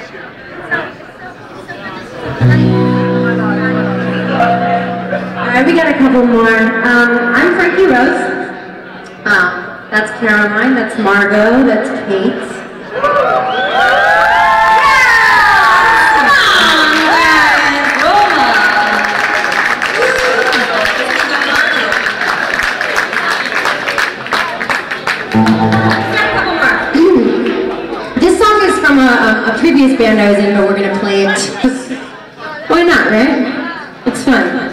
All right, we got a couple more. Um, I'm Frankie Rose. Um, that's Caroline. That's Margot. That's Kate. This a, a, a previous band I was in, but we're gonna play it. Why not, right? It's fun.